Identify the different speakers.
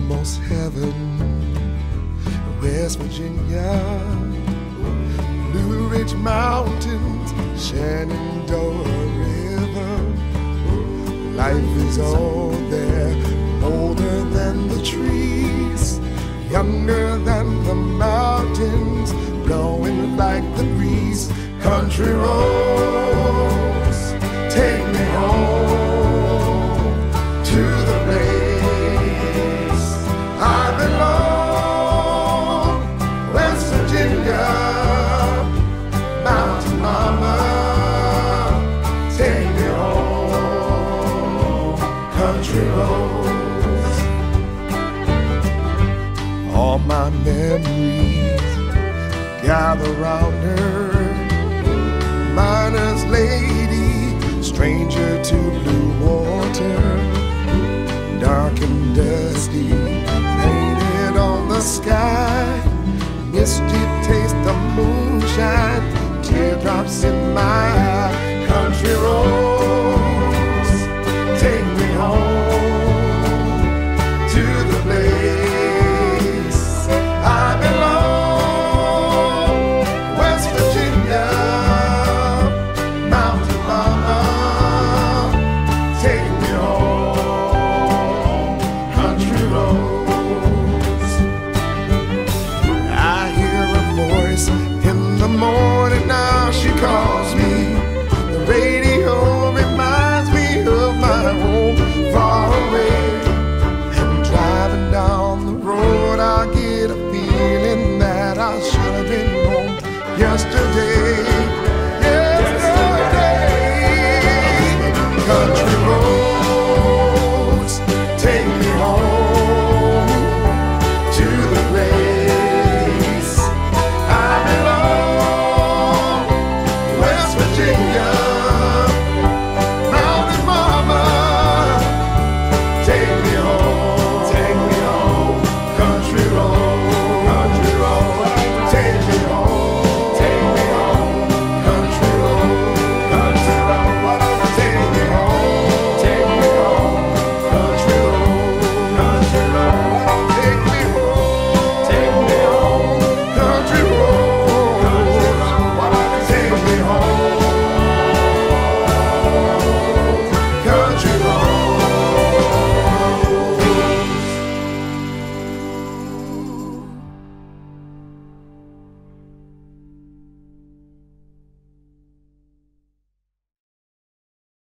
Speaker 1: almost heaven. West Virginia, Blue Ridge Mountains, Shenandoah River. Life is all there, older than the trees, younger than the mountains, blowing like the breeze. Country roads, my memories gather round her. Miner's lady, stranger to blue water, dark and dusty, painted on the sky, misty taste of moonshine, teardrops in my eye, country road. call.